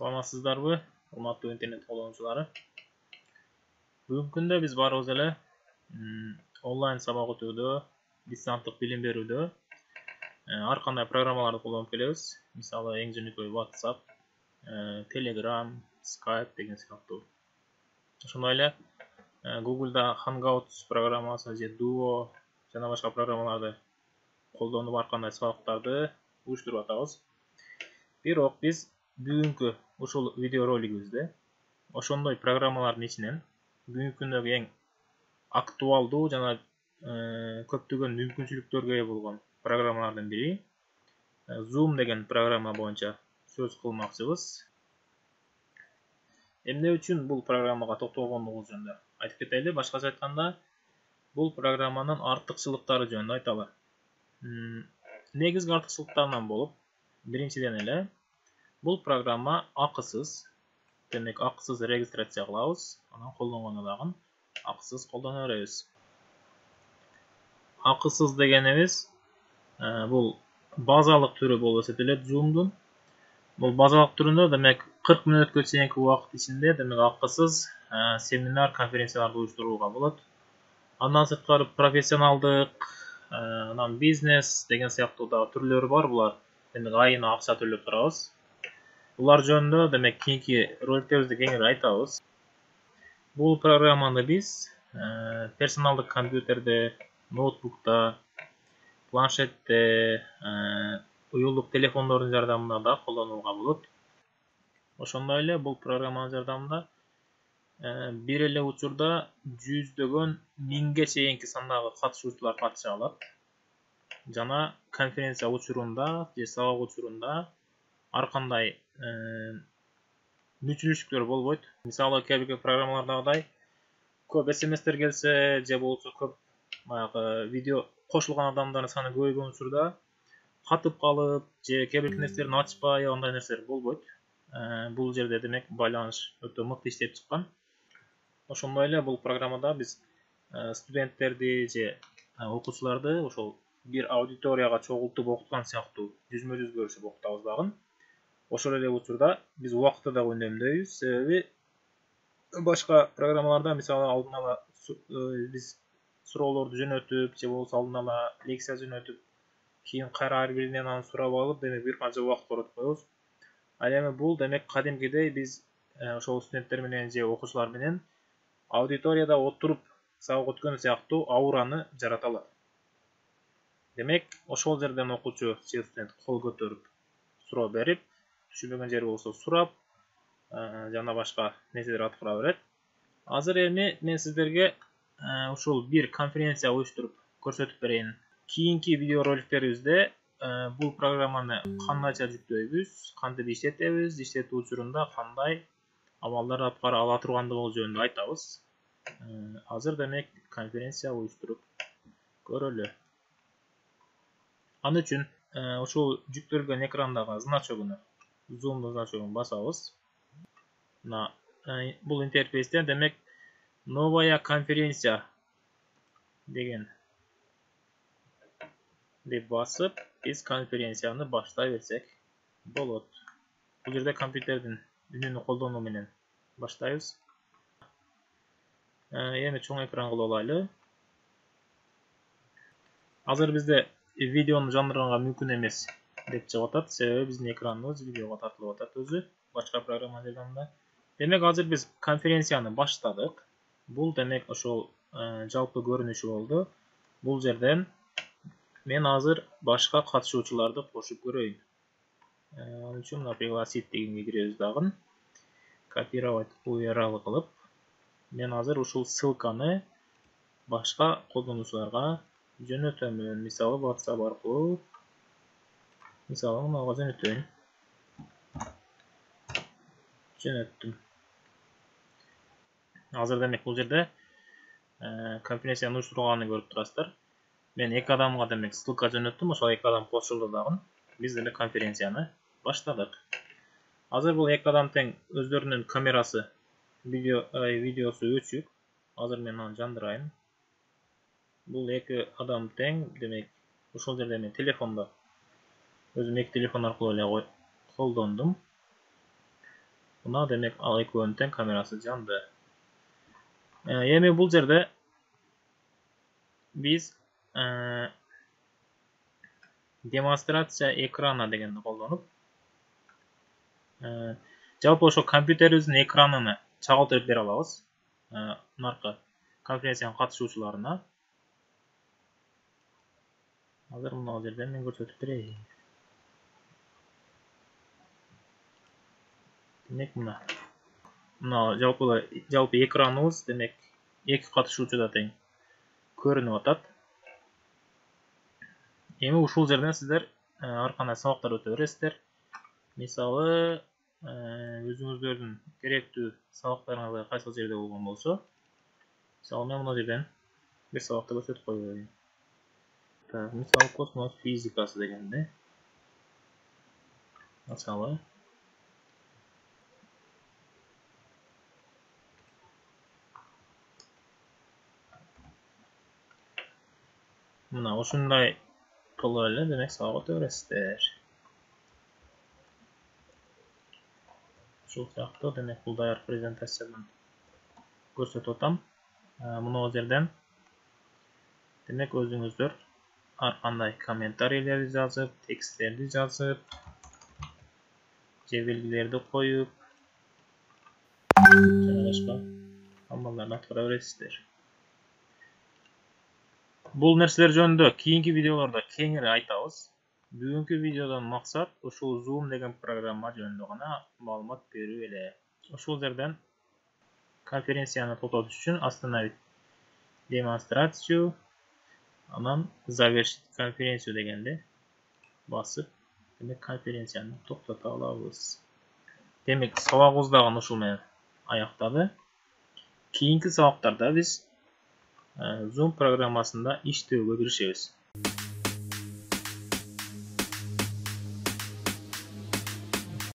саламатсыздарбы урматтуу интернет колдонуучулары бүгүнкү күндө биз баарыбыз эле онлайн сабак өтүүдө дистанттык билим берүүдө ар кандай программаларды колдонуп келебиз мисалы эң жөнөкөй whatsapp telegram skype деген сыяктуу ошондой эле googleда hangouts программасы же duo жана башка программаларды колдонуп ар кандай сабактарды уюштуруп атабыз бирок биз бүгүнкү ушул видеоролигибизде ошондой программалардын ичинен бүгүнкү күндөгү эң актуалдуу жана көптөгөн мүмкүнчүлүктөргө ээ болгон программалардын бири zoom деген программа боюнча сөз кылмакчыбыз эмне үчүн бул программага токтолгондугубуз жөнүндө айтып кетели башкача айтканда бул программанын артыкчылыктары жөнүндө айталы негизги артыкчылыктарынан болуп биринчиден эле бул программа акысыз демек акысыз регистрация кылабыз анан колдонгондо дагы акысыз колдоно беребиз акысыз дегенибиз э, бул базалык түрү болуп эсептелет зумдун. Бул базалык түрүндө демек кырк мүнөткө чейинки убакыт ичинде демек акысыз э, семинар конференцияларды уюштурууга болот андан сырткары профессионалдык э, анан бизнес деген сыяктуу дагы түрлөрү бар. Булар демек айына акча төлөп турабыз булар жөнүндө демек кийинки роликтерибизде кеңири айтабыз бул программаны биз персоналдык компьютерде ноутбукта планшетте уюлдук телефондордун жардамында да колдонууга болот ошондой эле бул программанын жардамында бир эле учурда жүздөгөн миңге чейинки сандагы катышуучулар катыша алат жана конференция учурунда же сабак учурунда ар кандай мүчүлүштүктөр болбойт мисалы кээ бир программалардагыдай көп смстер келсе же болбосо көп баягы видео кошулган адамдардын саны көбөйгөн учурда катып калып же кээ бир нерселерин ачпай андай нерселер болбойт бул жерде демек байланыш өтө мыкты иштеп чыккан ошондой эле бул программада биз студенттерди же окуучуларды ошол бир аудиторияга чогултуп окуткан сыяктуу жүзмө жүз көрүшүп окутабыз дагы. Ошол эле учурда биз убакытты дагы үнөмдөйбүз себеби башка программаларда мисалы алдын ала биз суроолорду жөнөтүп же болбосо алдын ала лекция жөнөтүп кийин кайра ар биринен анан сурап алып демек бир канча убакыт коротуп коебуз ал эми бул демек кадимкидей биз ошол студенттер менен же окуучулар менен аудиторияда отуруп сабак өткөн сыяктуу аураны жарата алат демек ошол жерден окуучу же студент кол көтөрүп суроо берип түшүнбөгөн жери болсо сурап жана башка нерселер аткара берет азыр эми мен сиздерге ушул бир конференция уюштуруп көрсөтүп берейин кийинки видео роликтерибизде бул программаны кандайча жүктөйбүз кантип иштетебиз иштетүү учурунда кандай абалдар аткара ала тургандыгыбыз жөнүндө айтабыз азыр демек конференция уюштуруп көрөлү ал үчүн ушул жүктөлгөн экрандагы значогуну zoom значогун басабыз мына бул интерфейсте демек новая конференция деген деп басып биз конференцияны баштай берсек болот бул жерде компьютердин үнүнү колдонуу менен баштайбыз эми чоң экран кылып алайлы азыр бизде видеону жандырганга мүмкүн эмес деп чыгып атат себеби биздин экраныбыз видеого тартылып атат өзү башка программа жардамында демек азыр биз конференцияны баштадык бул демек ошол жалпы көрүнүшү болду бул жерден мен азыр башка катышуучуларды кошуп көрөйүн ал үчүн мына пригласить дегенге киребиз дагы копировать url кылып мен азыр ушул ссылканы башка колдонуучуларга жөнөтөмүн мисалы whatsapp аркылуу мисалы мынауга жөнөтөйүн жөнөттүм азыр демек бул жерде конференцияны уюштурулганын көрүп турасыздар мен эки адамга демек ссылка жөнөттүм ошол эки адам кошулду дагы биз демек конференцияны баштадык азыр бул эки адам тең өздөрүнүн камерасы видео видеосу өчүк азыр мен аны жандырайын бул эки адам тең демек ушул жерде мен телефондо өзүм эки телефон аркылуу эле колдондум мына демек ал экөөнүн тең камерасы жанды эми бул жерде биз демонстрация экрана дегенди колдонуп жалпы ошо компьютерибиздин экранын чагылтырып бере алабыз мынаркы конференциянын катышуучуларына азыр мына жерден мен көрсөтүп берейин демек мына мына жалпы жалпы экраныбыз демек эки катышуучуда тең көрүнүп атат эми ушул жерден сиздер ар кандай сабактар өтө бересиздер мисалы өзүңүздөрдүн керектүү сабактарыңызга кайсыл жерде болгон болсо мисалы мен мына жерден бир сабакты көрсөтүп берейин так мисалы космос физикасы дегенди мисалы мына ушундай кылып эле демек сабак өтө бересиздер ушул сыяктуу демек бул даяр презентациядан көрсөтүп атам мына жерден демек өзүңүздөр ар кандай комментарийлерди жазып тексттерди жазып же белгилерди коюп жана башка амалдарды аткара бересиздер бул нерселер жөнүндө кийинки видеолордо кеңири айтабыз бүгүнкү видеодон максат ушул zoom деген программа жөнүндө гана маалымат берүү эле ушул жерден конференцияны токтотуш үчүн остановить демонстрацию анан завершить конференцию дегенди басып демек конференцияны токтото алабыз демек сабагыбыз дагы ушул менен аяктады кийинки сабактарда zoom программасында иштөөгө киришебиз